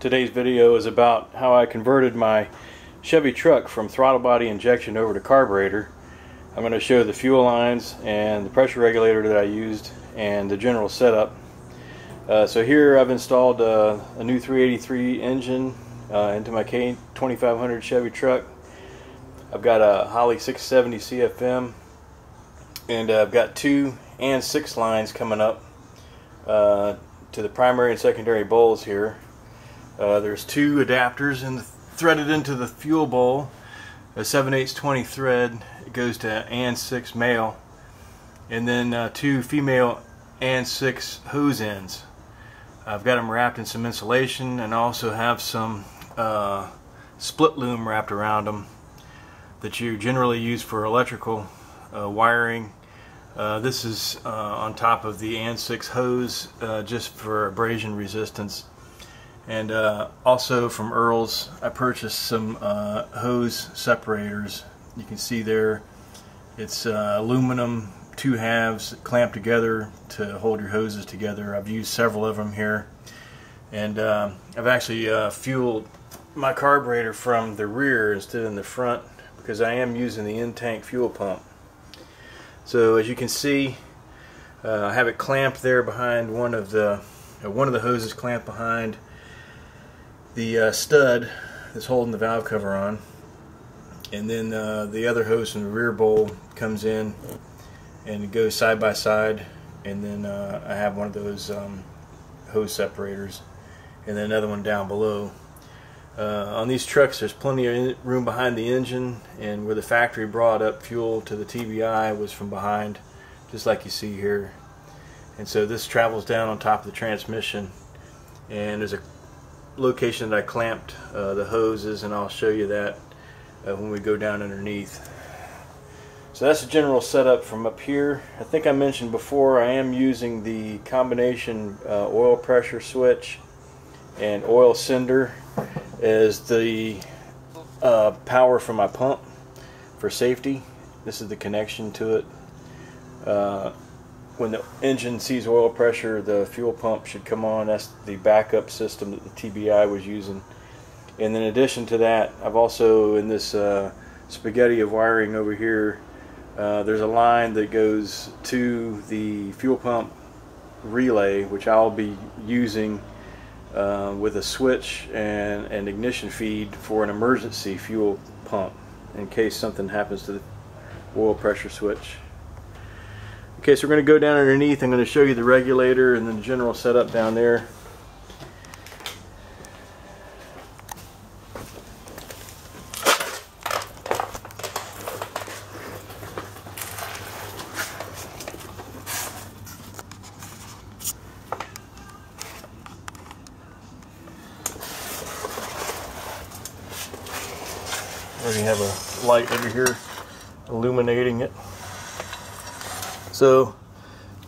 Today's video is about how I converted my Chevy truck from throttle body injection over to carburetor. I'm going to show the fuel lines and the pressure regulator that I used AN the general setup. Uh, so here I've installed uh, a new 383 engine uh, into my K2500 Chevy truck. I've got a Holley 670 CFM and uh, I've got two and six lines coming up uh, to the primary and secondary bowls here. Uh, there's two adapters in the, threaded into the fuel bowl. A 7 8 20 thread. It goes to AN 6 male. And then uh, two female AN 6 hose ends. I've got them wrapped in some insulation and also have some uh, split loom wrapped around them that you generally use for electrical uh, wiring. Uh, this is uh, on top of the AN6 hose uh, just for abrasion resistance. And uh, also from Earl's, I purchased some uh, hose separators. You can see there, it's uh, aluminum two halves clamped together to hold your hoses together. I've used several of them here. And uh, I've actually uh, fueled my carburetor from the rear instead of in the front because I am using the in-tank fuel pump. So as you can see, uh, I have it clamped there behind one of the one of the hoses clamped behind the uh, stud that's holding the valve cover on. And then uh, the other hose from the rear bowl comes in and it goes side by side. And then uh, I have one of those um, hose separators and then another one down below. Uh, on these trucks there's plenty of room behind the engine and where the factory brought up fuel to the TBI was from behind just like you see here. And so this travels down on top of the transmission and there's a location that I clamped uh, the hoses and I'll show you that uh, when we go down underneath. So that's the general setup from up here. I think I mentioned before I am using the combination uh, oil pressure switch and oil sender as the uh, power for my pump for safety. This is the connection to it. When the engine sees oil pressure, the fuel pump should come on. That's the backup system that the TBI was using. And in addition to that, I've also, in this uh, spaghetti of wiring over here, uh, there's a line that goes to the fuel pump relay, which I'll be using uh, with a switch and an ignition feed for an emergency fuel pump in case something happens to the oil pressure switch. Okay, so we're going to go down underneath. I'm going to show you the regulator and then the general setup down there. Already have a light over here illuminating it. So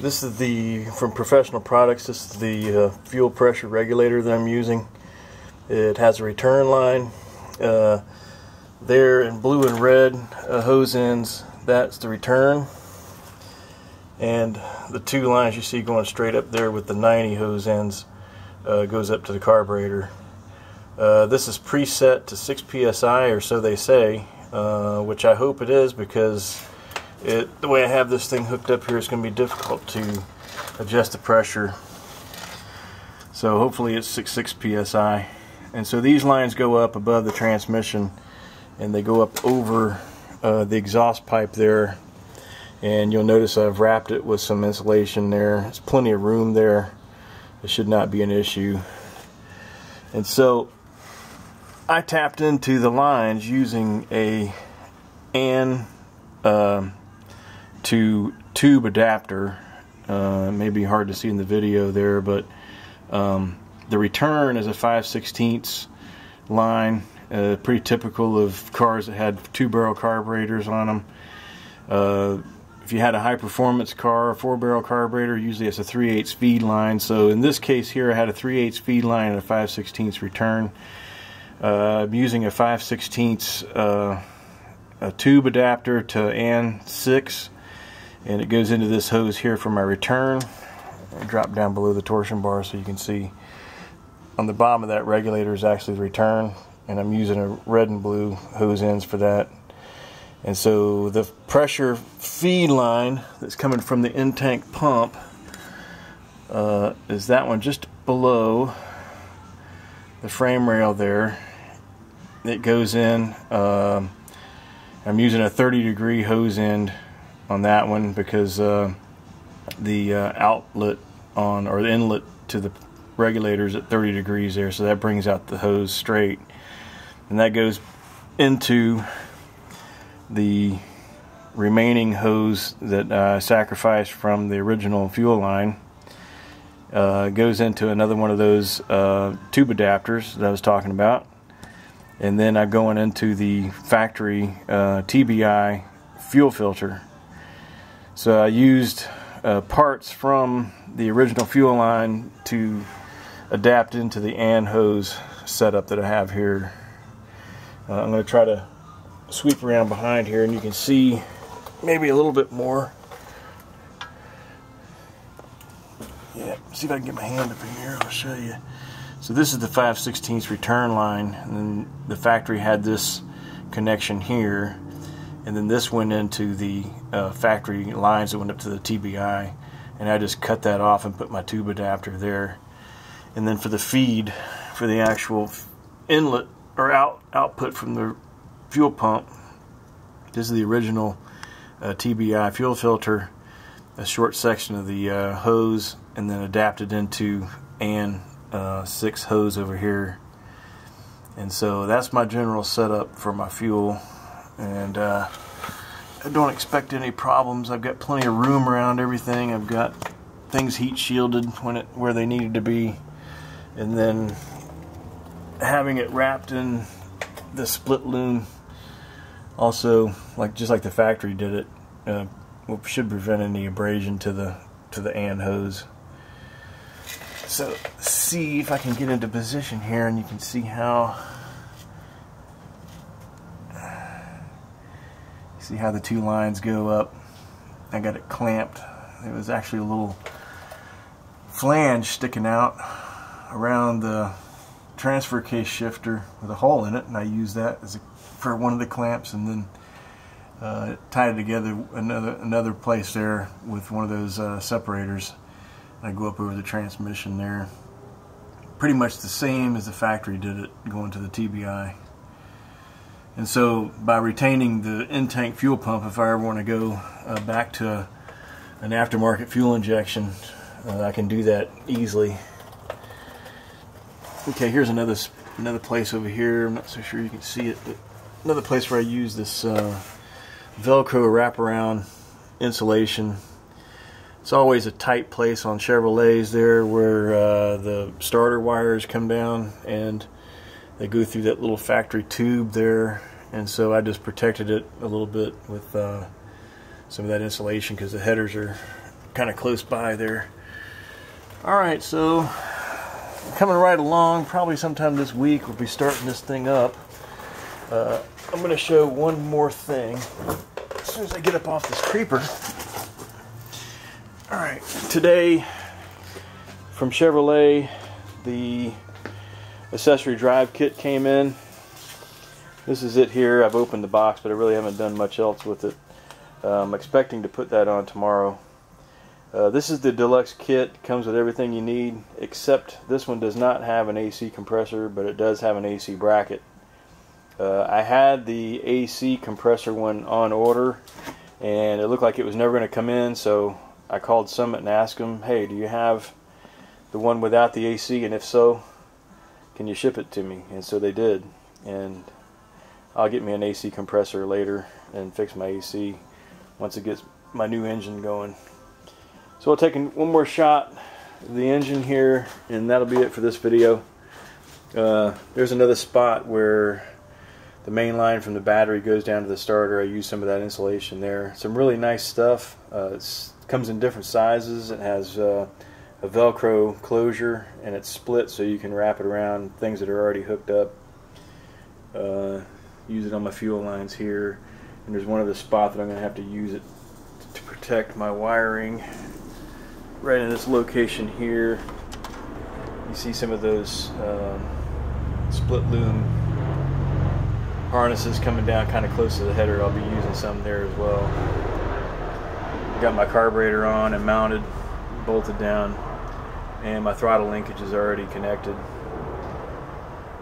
this is the from professional products this is the uh, fuel pressure regulator that I'm using. It has a return line uh, there in blue and red uh, hose ends that's the return. And the two lines you see going straight up there with the 90 hose ends uh, goes up to the carburetor. Uh, this is preset to 6 psi or so they say uh, which I hope it is because it, the way I have this thing hooked up here, it's going to be difficult to adjust the pressure. So hopefully it's 6.6 psi. And so these lines go up above the transmission and they go up over uh, the exhaust pipe there. And you'll notice I've wrapped it with some insulation there. There's plenty of room there. It should not be an issue. And so I tapped into the lines using a AN uh, to tube adapter. Uh, may be hard to see in the video there, but um, the return is a 5 16 line, uh, pretty typical of cars that had two barrel carburetors on them. Uh, if you had a high performance car, a four barrel carburetor, usually it's a 3 8 speed line. So in this case here, I had a 3 8 speed line and a 5 16 return. Uh, I'm using a 5 16 uh, a tube adapter to AN6 and it goes into this hose here for my return. Drop down below the torsion bar so you can see. On the bottom of that regulator is actually the return and I'm using a red and blue hose ends for that. And so the pressure feed line that's coming from the in-tank pump uh, is that one just below the frame rail there. It goes in um, I'm using a 30 degree hose end on that one because uh, the uh, outlet on or the inlet to the regulators at 30 degrees there so that brings out the hose straight. And that goes into the remaining hose that I sacrificed from the original fuel line uh, goes into another one of those uh, tube adapters that I was talking about. And then I'm going into the factory uh, TBI fuel filter so I used uh, parts from the original fuel line to adapt into the AN hose setup that I have here. Uh, I'm going to try to sweep around behind here and you can see maybe a little bit more. Yeah, see if I can get my hand up in here, I'll show you. So this is the 5 16 return line and the factory had this connection here and then this went into the uh, factory lines that went up to the TBI and I just cut that off and put my tube adapter there. And then for the feed for the actual inlet or out output from the fuel pump this is the original uh, TBI fuel filter a short section of the uh, hose and then adapted into AN uh, 6 hose over here. And so that's my general setup for my fuel and uh, I don't expect any problems. I've got plenty of room around everything. I've got things heat shielded when it where they needed to be. And then having it wrapped in the split loom also like just like the factory did it uh, should prevent any abrasion to the to the AN hose so see if I can get into position here and you can see how see how the two lines go up. I got it clamped. It was actually a little flange sticking out around the transfer case shifter with a hole in it and I used that as a, for one of the clamps and then uh, tied it together another another place there with one of those uh, separators. I go up over the transmission there. Pretty much the same as the factory did it going to the TBI and so by retaining the in-tank fuel pump if I ever want to go uh, back to an aftermarket fuel injection uh, I can do that easily Okay, here's another another place over here. I'm not so sure you can see it, but another place where I use this uh, Velcro wraparound insulation. It's always a tight place on Chevrolets there where uh, the starter wires come down and they go through that little factory tube there and so I just protected it a little bit with uh, some of that insulation because the headers are kind of close by there. Alright, so coming right along. Probably sometime this week we'll be starting this thing up. Uh, I'm going to show one more thing as soon as I get up off this creeper. All right, today from Chevrolet, the accessory drive kit came in. This is it here. I've opened the box, but I really haven't done much else with it. I'm expecting to put that on tomorrow. Uh, this is the deluxe kit. Comes with everything you need, except this one does not have an AC compressor, but it does have an AC bracket. Uh, I had the AC compressor one on order, and it looked like it was never going to come in, so I called Summit and asked them, hey, do you have the one without the AC, and if so, can you ship it to me? And so they did, and I'll get me an AC compressor later and fix my AC once it gets my new engine going. So I'll take one more shot of the engine here and that'll be it for this video. Uh, there's another spot where the main line from the battery goes down to the starter. I use some of that insulation there. Some really nice stuff. Uh, it comes in different sizes. It has uh, a Velcro closure and it's split so you can wrap it around things that are already hooked up. Uh, use it on my fuel lines here. And there's one other spot that I'm going to have to use it to protect my wiring right in this location here you see some of those um, split loom harnesses coming down kind of close to the header. I'll be using some there as well. Got my carburetor on and mounted, bolted down, and my throttle linkage is already connected.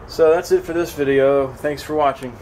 So that's it for this video. Thanks for watching.